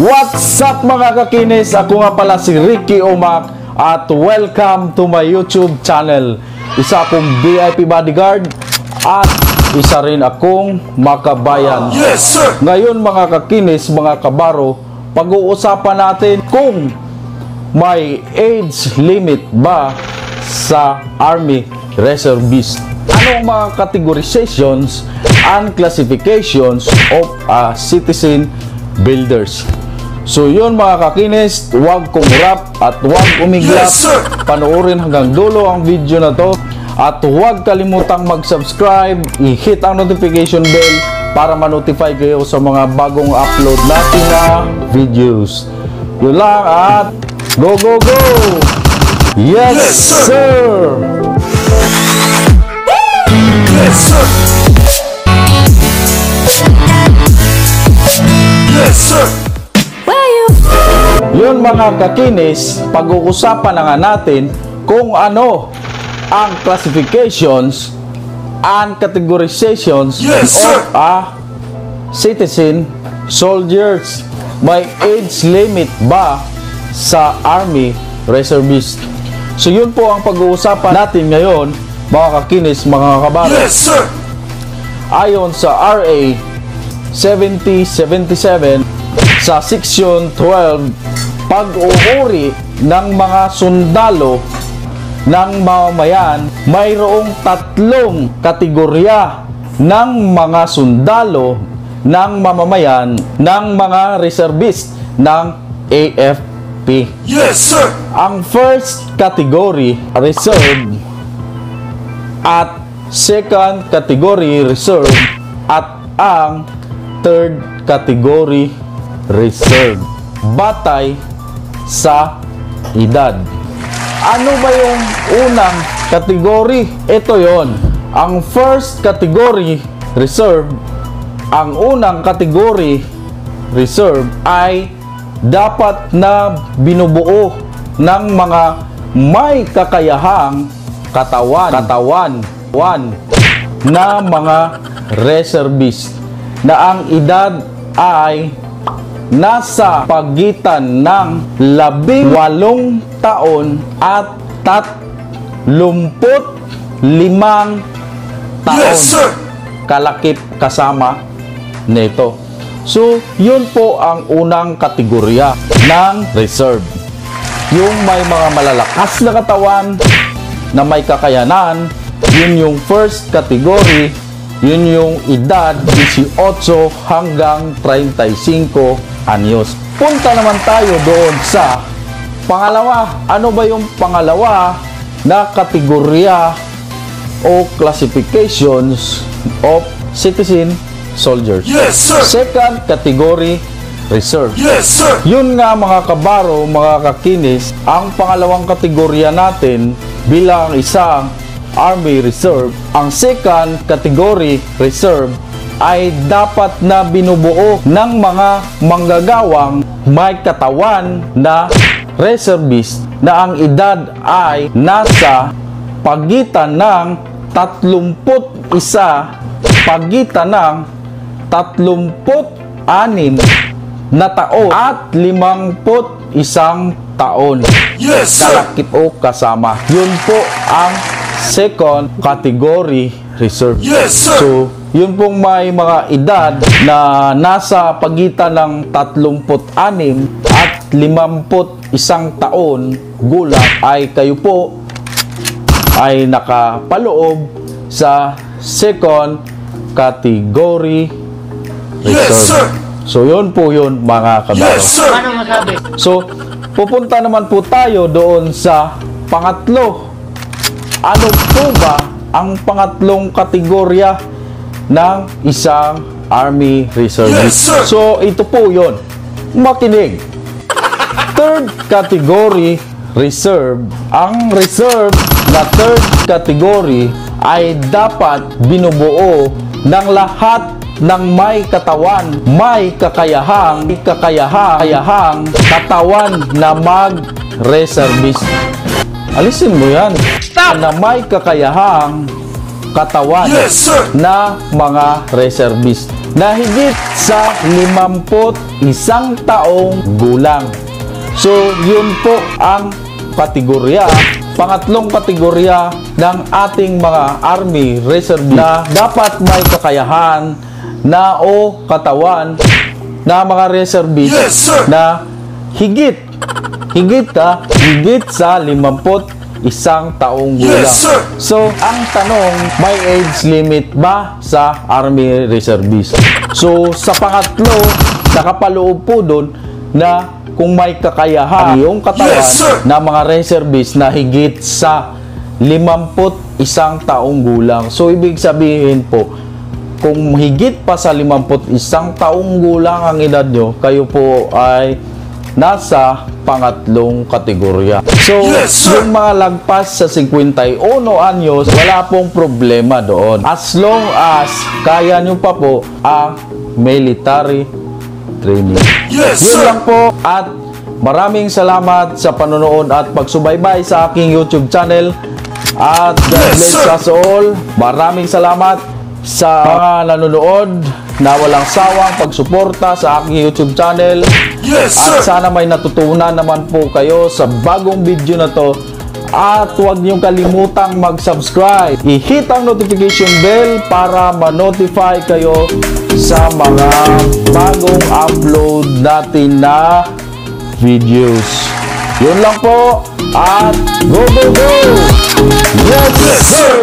What's up mga kakinis? Ako nga pala si Ricky Omak at welcome to my YouTube channel. Isa akong VIP bodyguard at isa rin akong makabayan. Yes, sir! Ngayon mga kakinis, mga kabaro, pag-uusapan natin kung may age limit ba sa Army Reservist. Ano ang mga categorizations and classifications of uh, citizen builders? So yun mga kakinis, huwag kumurap at huwag umiglap. Yes, sir! Panoorin hanggang dulo ang video na to. At huwag kalimutang mag-subscribe, i-hit ang notification bell para ma-notify kayo sa mga bagong upload natin na videos. Yun lang at go go go! Yes, Yes, sir! sir! Mga kakinis, pag-uusapan na nga natin kung ano ang classifications and categorizations Yes, of a citizen soldiers. May age limit ba sa Army Reservist? So yun po ang pag-uusapan natin ngayon, mga kakinis, mga kabaro. Yes, sir! Ayon sa RA 7077 sa Section 12, pag-uuri ng mga sundalo ng mamamayan, mayroong tatlong kategorya ng mga sundalo ng mamamayan ng mga reservist ng AFP. Yes, sir! Ang first category, reserve, at second category, reserve, at ang third category, reserve. Batay sa edad. Ano ba yung unang category? Ito yon. Ang first category, reserve, ang unang category, reserve, ay dapat na binubuo ng mga may kakayahang katawan, katawan, one, na mga reservist na ang edad ay nasa pagitan ng labing walong taon at tatlumput limang taon Yes, sir! kalakip kasama nito. So, yun po ang unang kategorya ng reserve. Yung may mga malalakas na katawan na may kakayanan, yun yung first category, yun yung edad 18 hanggang 35 anyos. Punta naman tayo doon sa pangalawa. Ano ba yung pangalawa na kategorya o classifications of citizen soldiers? Yes, sir! Second category, reserve. Yes, sir! Yun nga mga kabaro, mga kakinis, ang pangalawang kategorya natin bilang isang Army Reserve. Ang second category reserve ay dapat na binubuo ng mga manggagawang may katawan na reservist na ang edad ay nasa pagitan ng 31 pagitan ng 36 na taon at 51 taon Yes, sir! kalakip o kasama. Yun po ang second category reserve. Yes, sir! So, yun pong may mga edad na nasa pagitan ng 36 at 51 taon gulang ay kayo po ay nakapaloob sa second category Yes, reserve. sir! So, yun po yun mga kabaro. Yes, sir! So, pupunta naman po tayo doon sa pangatlo. Ano po ba ang pangatlong kategorya ng isang Army Reservist? Yes. So, ito po yon. Makinig. Third category reserve. Ang reserve na third category ay dapat binubuo ng lahat ng may katawan, may kakayahang, kakayahang, kakayahang katawan na mag-reservist. Alisin mo yan. Na may kakayahang katawan Yes, sir. na mga reservist na higit sa 51 taong gulang. So, yun po ang kategorya. Pangatlong kategorya ng ating mga Army Reserve na dapat may kakayahan na o katawan na mga reservist Yes, sir. na higit higit ka higit sa 50 isang taong gulang. Yes, sir. So, ang tanong, may age limit ba sa Army Reservist? So, sa pangatlo, nakapaloob po doon na kung may kakayahan yung katawan Yes, sir. na mga reservist na higit sa 51 taong gulang. So, ibig sabihin po, kung higit pa sa 51 taong gulang ang edad nyo, kayo po ay nasa pangatlong kategorya. So, Yes, sir. yung mga lagpas sa 51 anyos, wala pong problema doon. As long as kaya nyo pa po ang military training. Yes, Yun sir. lang po at maraming salamat sa panonood at pagsubaybay sa aking YouTube channel. At God Yes, bless sir. us all. Maraming salamat sa mga nanonood na walang sawang pagsuporta sa aking YouTube channel. Yes, At sir. sana may natutunan naman po kayo sa bagong video na to. At huwag niyong kalimutang mag-subscribe. I-hit ang notification bell para ma-notify kayo sa mga bagong upload natin na videos. Yun lang po. At go, go, go! Yes, Yes, sir.